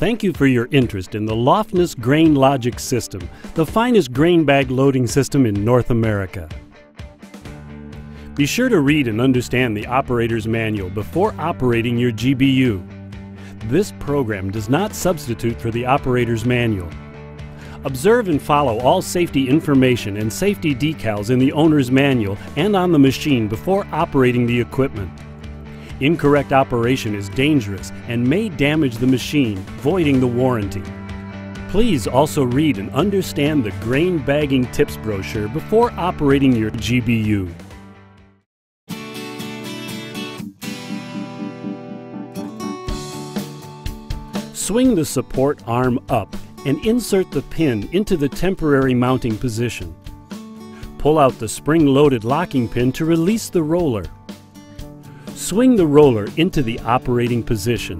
Thank you for your interest in the Loftness Grain Logic System, the finest grain bag loading system in North America. Be sure to read and understand the operator's manual before operating your GBU. This program does not substitute for the operator's manual. Observe and follow all safety information and safety decals in the owner's manual and on the machine before operating the equipment. Incorrect operation is dangerous and may damage the machine, voiding the warranty. Please also read and understand the grain bagging tips brochure before operating your GBU. Swing the support arm up and insert the pin into the temporary mounting position. Pull out the spring-loaded locking pin to release the roller. Swing the roller into the operating position.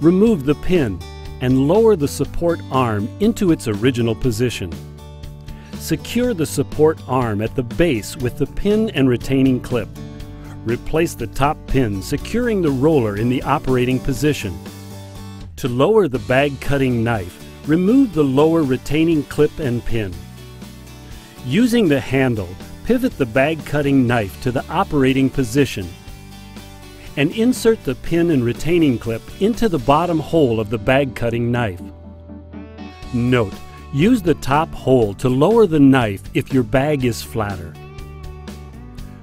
Remove the pin and lower the support arm into its original position. Secure the support arm at the base with the pin and retaining clip. Replace the top pin, securing the roller in the operating position. To lower the bag cutting knife, remove the lower retaining clip and pin. Using the handle, pivot the bag cutting knife to the operating position and insert the pin and retaining clip into the bottom hole of the bag cutting knife. Note, use the top hole to lower the knife if your bag is flatter.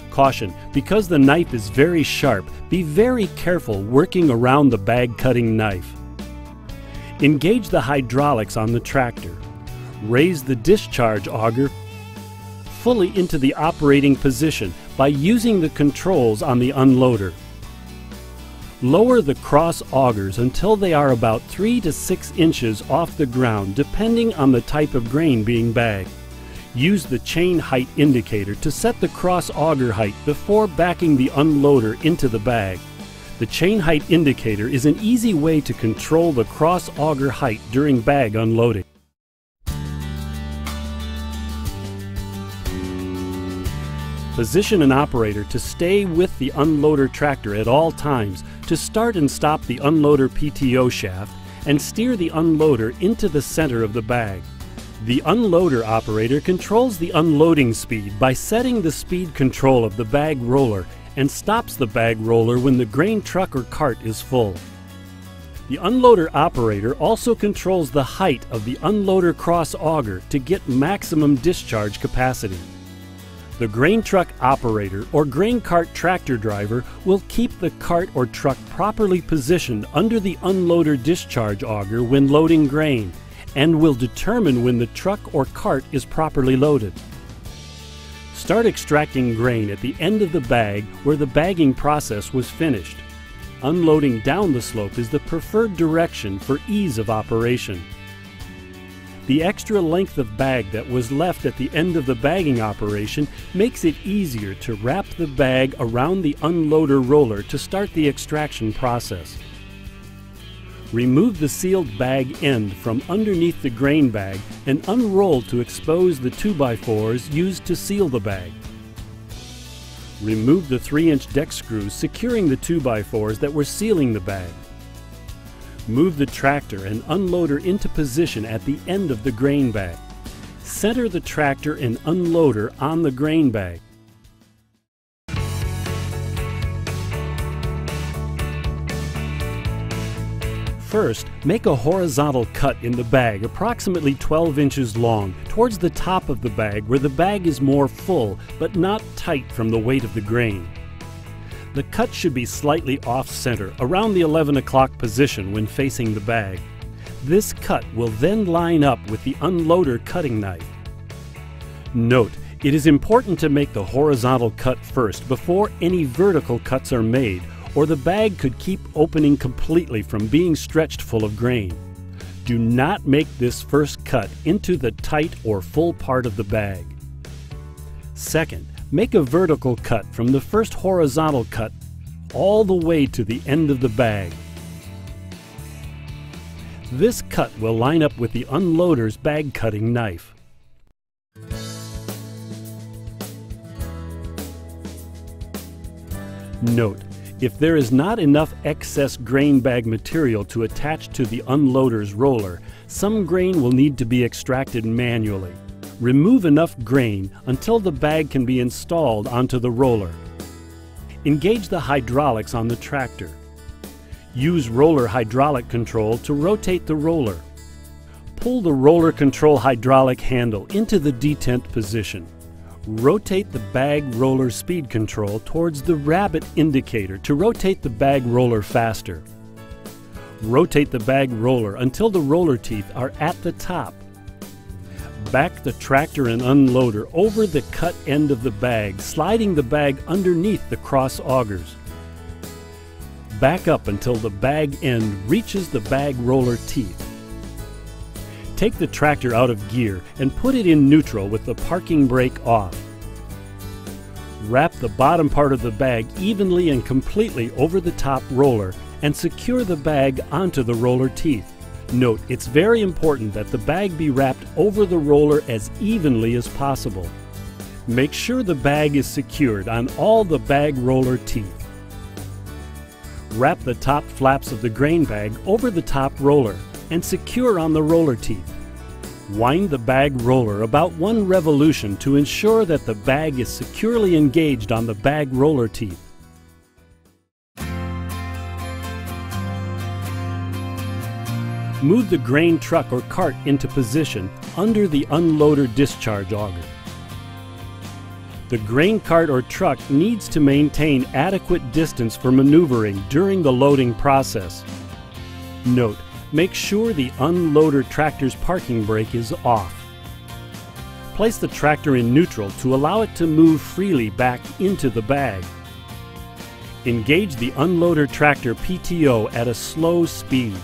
Caution, because the knife is very sharp, be very careful working around the bag cutting knife. Engage the hydraulics on the tractor. Raise the discharge auger fully into the operating position by using the controls on the unloader. Lower the cross augers until they are about 3 to 6 inches off the ground depending on the type of grain being bagged. Use the chain height indicator to set the cross auger height before backing the unloader into the bag. The chain height indicator is an easy way to control the cross auger height during bag unloading. Position an operator to stay with the unloader tractor at all times to start and stop the unloader PTO shaft and steer the unloader into the center of the bag. The unloader operator controls the unloading speed by setting the speed control of the bag roller and stops the bag roller when the grain truck or cart is full. The unloader operator also controls the height of the unloader cross auger to get maximum discharge capacity. The grain truck operator or grain cart tractor driver will keep the cart or truck properly positioned under the unloader discharge auger when loading grain and will determine when the truck or cart is properly loaded. Start extracting grain at the end of the bag where the bagging process was finished. Unloading down the slope is the preferred direction for ease of operation. The extra length of bag that was left at the end of the bagging operation makes it easier to wrap the bag around the unloader roller to start the extraction process. Remove the sealed bag end from underneath the grain bag and unroll to expose the 2x4s used to seal the bag. Remove the 3-inch deck screws securing the 2x4s that were sealing the bag. Move the tractor and unloader into position at the end of the grain bag. Center the tractor and unloader on the grain bag. First, make a horizontal cut in the bag approximately 12 inches long towards the top of the bag where the bag is more full but not tight from the weight of the grain. The cut should be slightly off-center around the 11 o'clock position when facing the bag. This cut will then line up with the unloader cutting knife. Note, it is important to make the horizontal cut first before any vertical cuts are made or the bag could keep opening completely from being stretched full of grain. Do not make this first cut into the tight or full part of the bag. Second, make a vertical cut from the first horizontal cut all the way to the end of the bag. This cut will line up with the unloader's bag cutting knife. Note, If there is not enough excess grain bag material to attach to the unloader's roller, some grain will need to be extracted manually. Remove enough grain until the bag can be installed onto the roller. Engage the hydraulics on the tractor. Use roller hydraulic control to rotate the roller. Pull the roller control hydraulic handle into the detent position. Rotate the bag roller speed control towards the rabbit indicator to rotate the bag roller faster. Rotate the bag roller until the roller teeth are at the top. Back the tractor and unloader over the cut end of the bag, sliding the bag underneath the cross augers. Back up until the bag end reaches the bag roller teeth. Take the tractor out of gear and put it in neutral with the parking brake off. Wrap the bottom part of the bag evenly and completely over the top roller and secure the bag onto the roller teeth. Note, it's very important that the bag be wrapped over the roller as evenly as possible. Make sure the bag is secured on all the bag roller teeth. Wrap the top flaps of the grain bag over the top roller and secure on the roller teeth. Wind the bag roller about one revolution to ensure that the bag is securely engaged on the bag roller teeth. Move the grain truck or cart into position under the unloader discharge auger. The grain cart or truck needs to maintain adequate distance for maneuvering during the loading process. Note, make sure the unloader tractor's parking brake is off. Place the tractor in neutral to allow it to move freely back into the bag. Engage the unloader tractor PTO at a slow speed.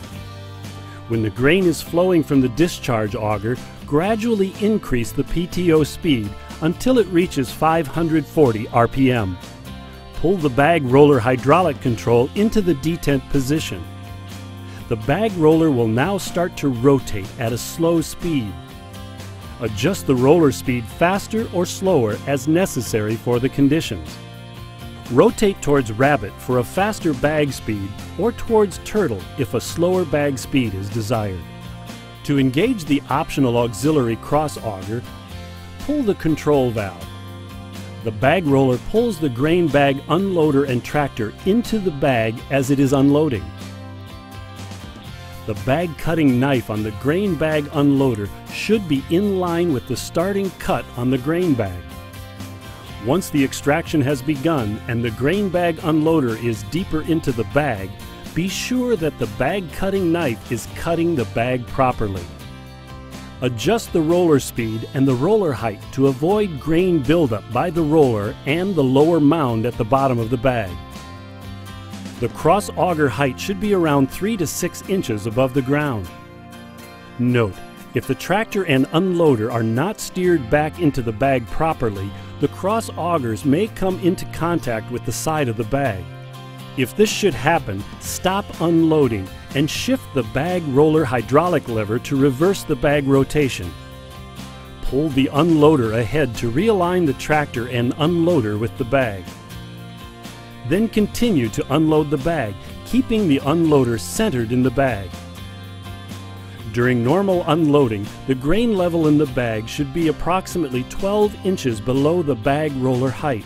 When the grain is flowing from the discharge auger, gradually increase the PTO speed until it reaches 540 RPM. Pull the bag roller hydraulic control into the detent position. The bag roller will now start to rotate at a slow speed. Adjust the roller speed faster or slower as necessary for the conditions. Rotate towards rabbit for a faster bag speed or towards turtle if a slower bag speed is desired. To engage the optional auxiliary cross auger, pull the control valve. The bag roller pulls the grain bag unloader and tractor into the bag as it is unloading. The bag cutting knife on the grain bag unloader should be in line with the starting cut on the grain bag. Once the extraction has begun and the grain bag unloader is deeper into the bag, be sure that the bag cutting knife is cutting the bag properly. Adjust the roller speed and the roller height to avoid grain buildup by the roller and the lower mound at the bottom of the bag. The cross auger height should be around 3 to 6 inches above the ground. Note, if the tractor and unloader are not steered back into the bag properly, the cross augers may come into contact with the side of the bag. If this should happen, stop unloading and shift the bag roller hydraulic lever to reverse the bag rotation. Pull the unloader ahead to realign the tractor and unloader with the bag. Then continue to unload the bag, keeping the unloader centered in the bag. During normal unloading, the grain level in the bag should be approximately 12 inches below the bag roller height.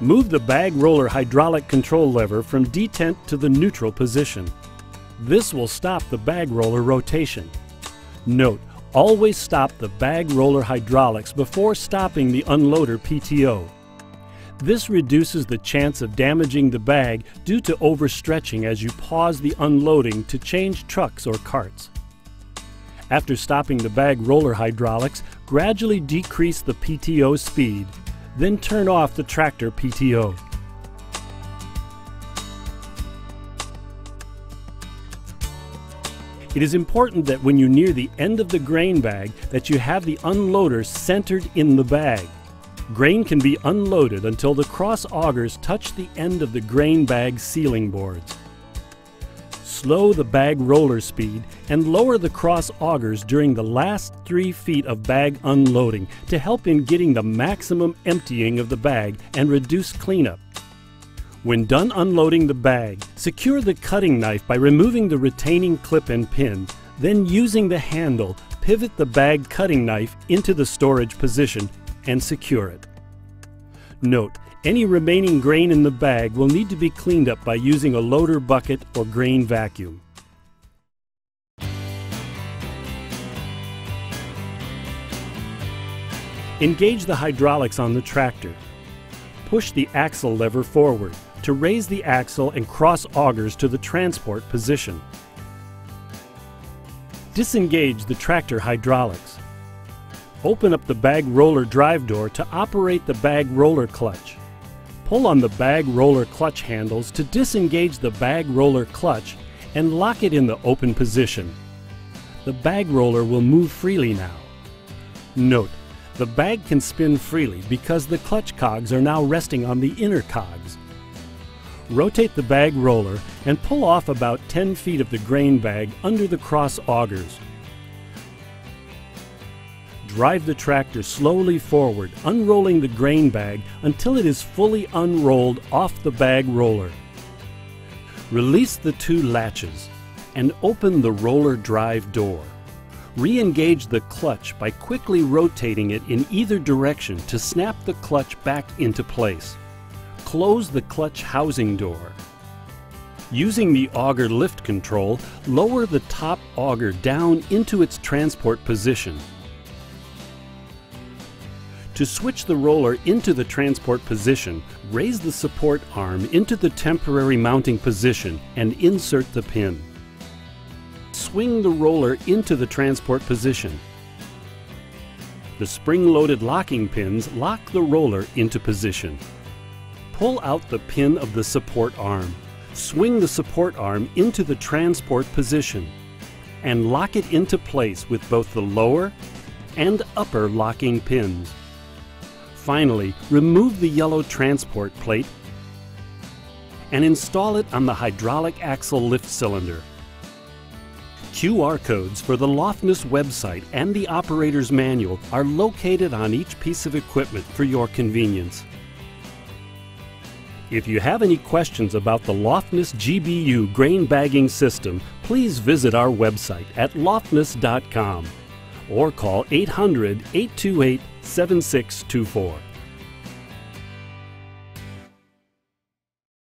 Move the bag roller hydraulic control lever from detent to the neutral position. This will stop the bag roller rotation. Note, always stop the bag roller hydraulics before stopping the unloader PTO. This reduces the chance of damaging the bag due to overstretching as you pause the unloading to change trucks or carts. After stopping the bag roller hydraulics, gradually decrease the PTO speed then turn off the tractor PTO. It is important that when you near the end of the grain bag that you have the unloader centered in the bag. Grain can be unloaded until the cross augers touch the end of the grain bag sealing boards. Slow the bag roller speed and lower the cross augers during the last three feet of bag unloading to help in getting the maximum emptying of the bag and reduce cleanup. When done unloading the bag, secure the cutting knife by removing the retaining clip and pin, then using the handle, pivot the bag cutting knife into the storage position and secure it. Note, any remaining grain in the bag will need to be cleaned up by using a loader bucket or grain vacuum. Engage the hydraulics on the tractor. Push the axle lever forward to raise the axle and cross augers to the transport position. Disengage the tractor hydraulics. Open up the bag roller drive door to operate the bag roller clutch. Pull on the bag roller clutch handles to disengage the bag roller clutch and lock it in the open position. The bag roller will move freely now. Note, the bag can spin freely because the clutch cogs are now resting on the inner cogs. Rotate the bag roller and pull off about 10 feet of the grain bag under the cross augers. Drive the tractor slowly forward, unrolling the grain bag until it is fully unrolled off the bag roller. Release the two latches and open the roller drive door. Re-engage the clutch by quickly rotating it in either direction to snap the clutch back into place close the clutch housing door. Using the auger lift control, lower the top auger down into its transport position. To switch the roller into the transport position, raise the support arm into the temporary mounting position and insert the pin. Swing the roller into the transport position. The spring-loaded locking pins lock the roller into position. Pull out the pin of the support arm. Swing the support arm into the transport position and lock it into place with both the lower and upper locking pins. Finally, remove the yellow transport plate and install it on the hydraulic axle lift cylinder. QR codes for the Loftness website and the operator's manual are located on each piece of equipment for your convenience. If you have any questions about the Loftness GBU grain bagging system, please visit our website at loftness.com or call 800 828 7624.